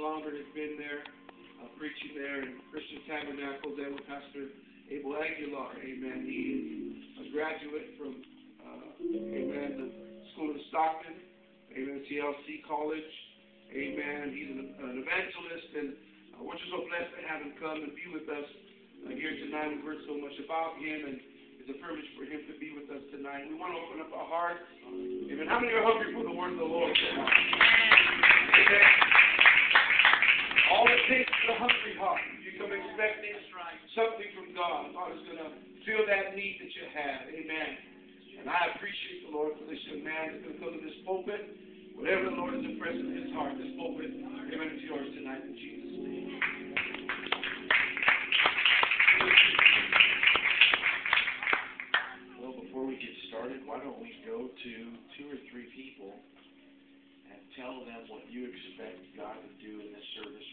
longer has been there, uh, preaching there in Christian Tabernacle there with Pastor Abel Aguilar. Amen. He is a graduate from, uh, amen, the School of Stockton, amen, CLC College. Amen. He's an, an evangelist, and uh, we're just so blessed to have him come and be with us uh, here tonight. We've heard so much about him, and it's a privilege for him to be with us tonight. We want to open up our hearts. Amen. How many are hungry for the word of the Lord All it takes a hungry heart. You come expecting something from God, God is going to fill that need that you have. Amen. And I appreciate the Lord for this young man that's going to come to this pulpit. Whatever the Lord has impressed in his heart, this pulpit, amen, it's yours tonight in Jesus' name. Well, before we get started, why don't we go to two or three people and tell them what you expect God to do in this service